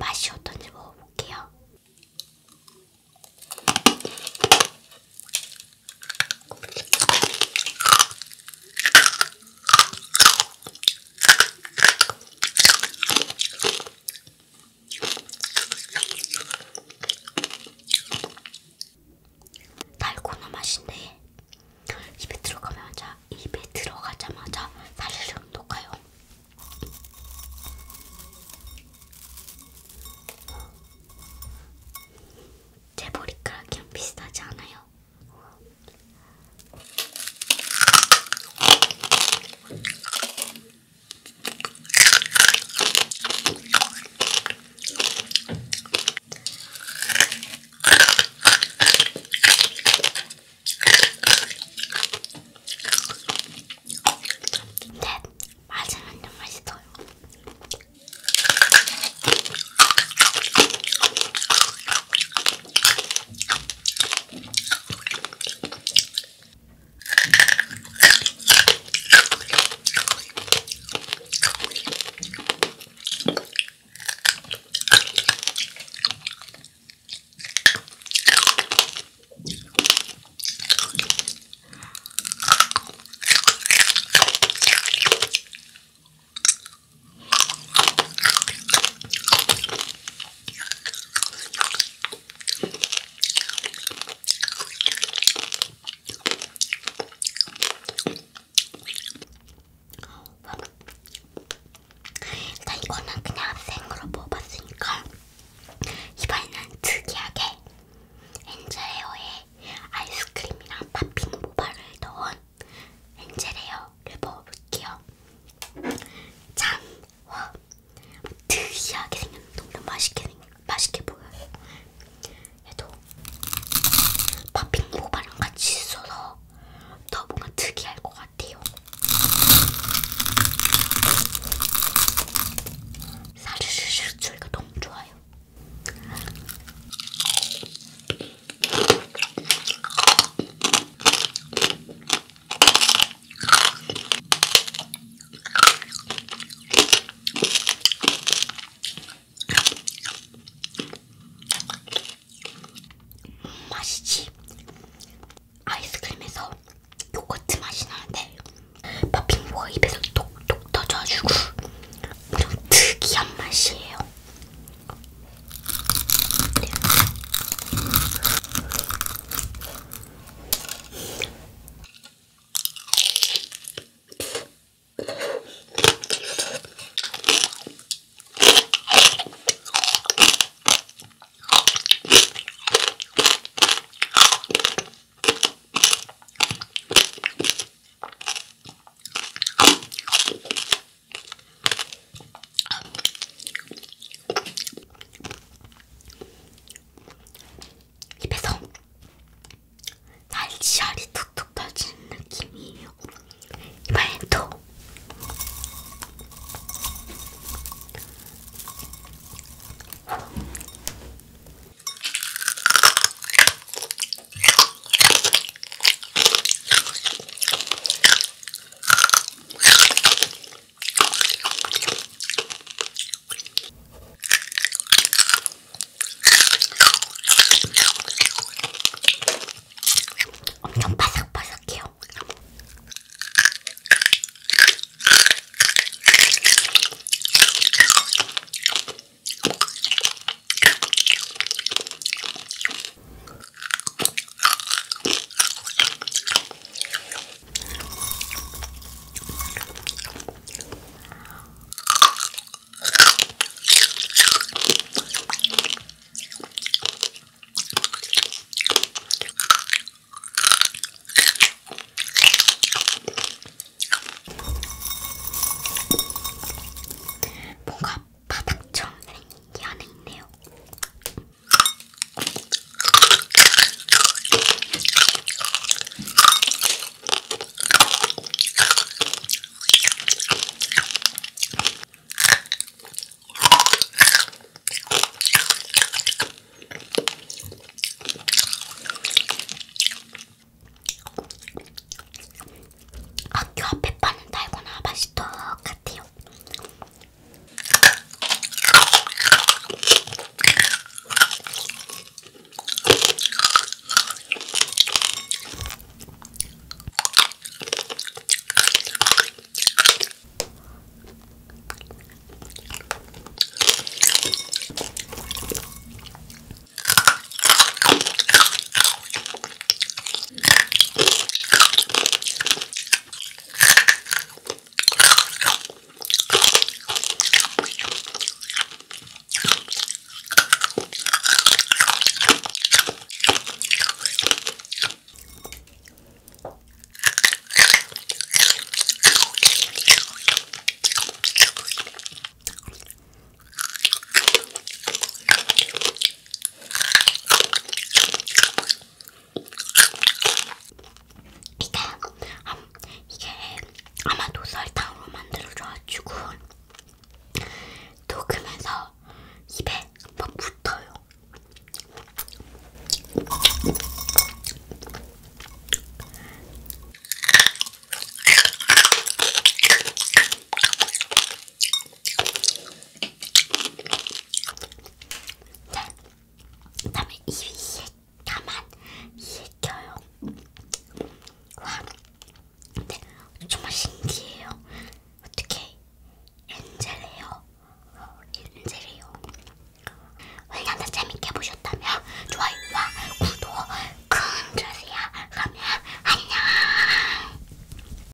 по счету. 맛